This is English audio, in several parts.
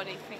what everybody. think.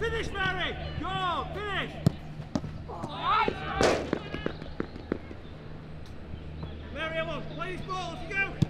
Finish, Mary! Go! Finish! Mary, I want. Play this ball. Let's go!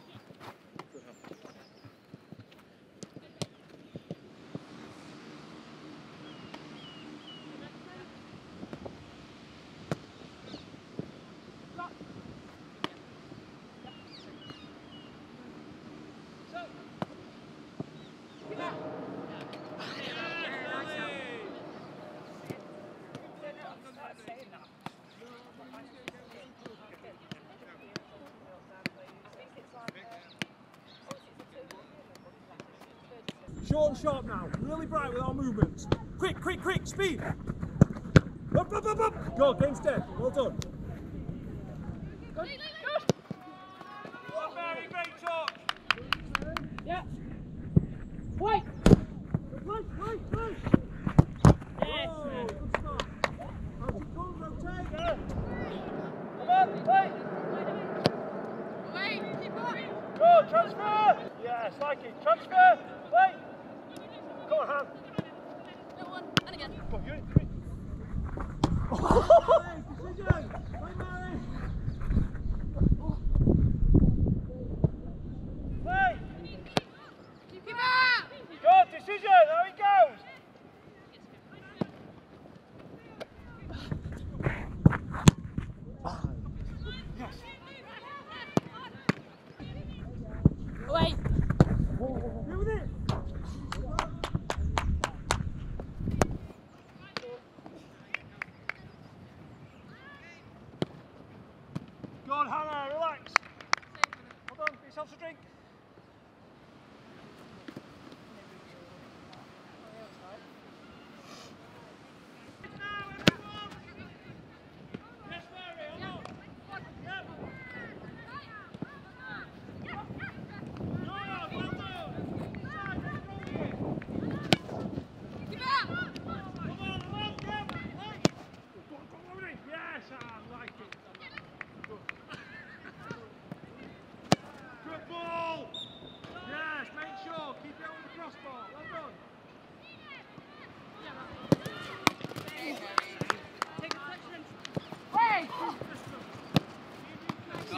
Short and sharp now. Really bright with our movements. Quick, quick, quick, speed. Up, up, up, up. Go, game's dead. Well done. Go. Very, very talk. Yeah. Wait. Oh.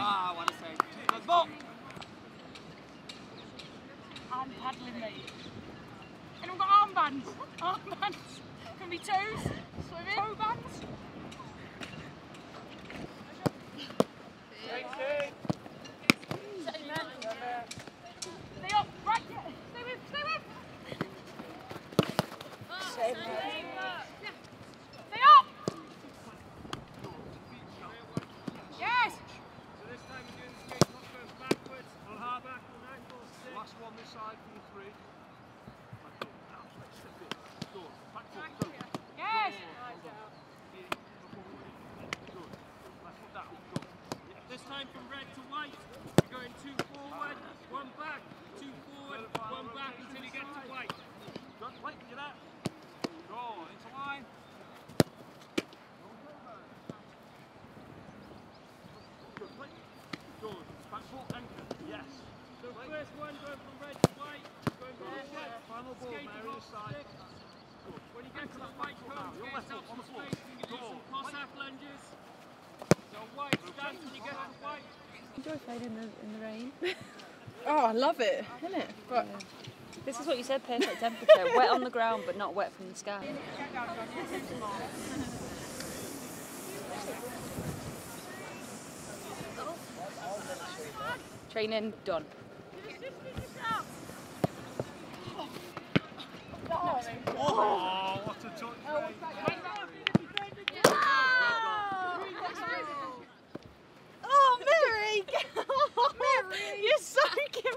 Ah, what a save. I'm paddling mate. And we've got armbands. Armbands. Can be toes. Swimming. Toe bands. Six. One this side from the three. Back up, now, let's slip it. Go, back foot, go. Yes. Good. Left foot down, go. Yeah, This time from red to white, you're going two forward, one back, two forward, one back until you get to white. Good, white, get that. Go, into line. Good, white. Good. Back foot, anchor, yes. So first one going from red to white, going forward, final ball, Mary, this side. Good. When you get to the white cones, Your get left yourself foot on the some floor. space, you can do Go. some Cossack lunges. So white, stand when you get to white. Enjoy playing in the in the rain. Oh, I love it, isn't it? But This is what you said, perfect temperature. wet on the ground but not wet from the sky. Training done. Oh, Mary! Mary! You're so cute!